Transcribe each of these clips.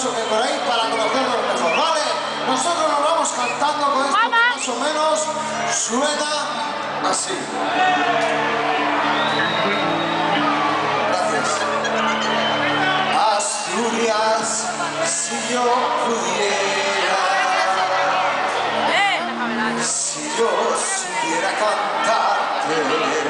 que por ahí para conocernos mejor, ¿vale? Nosotros nos vamos cantando con esto que más o menos suena así. Gracias. Asturias, si yo pudiera, si yo supiera cantarte.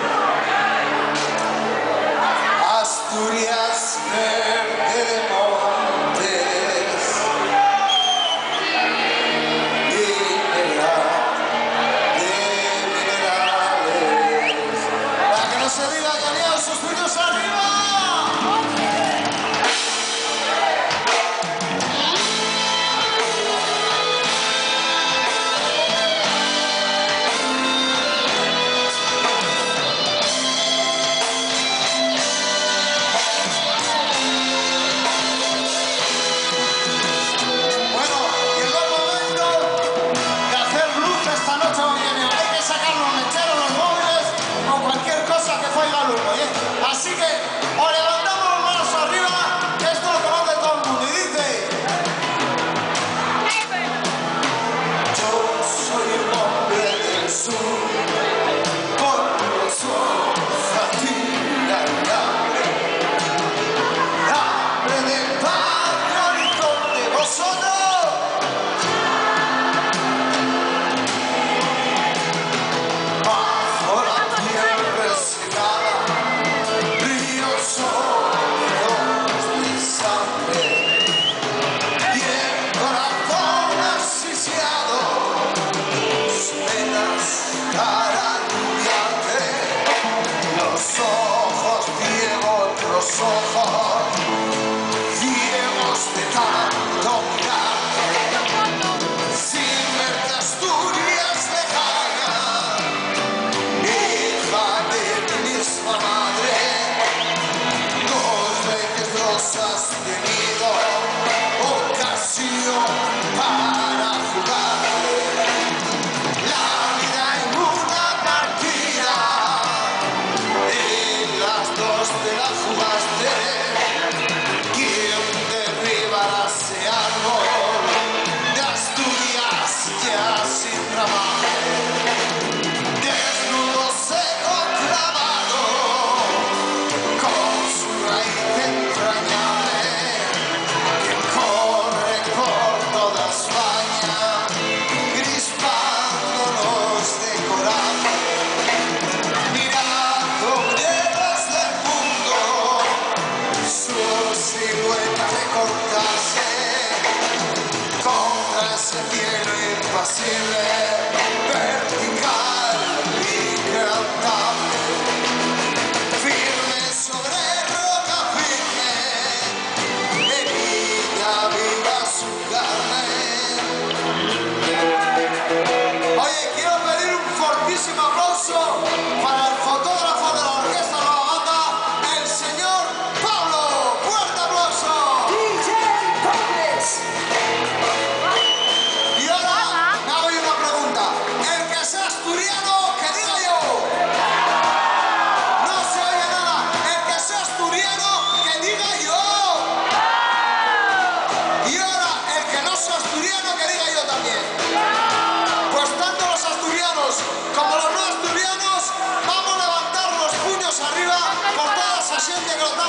so far.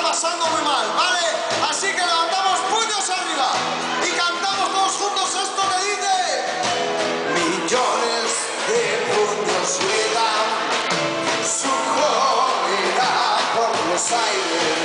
pasando muy mal, ¿vale? Así que levantamos puños arriba y cantamos todos juntos esto que dice... Millones de puños le dan su cólera por los aires.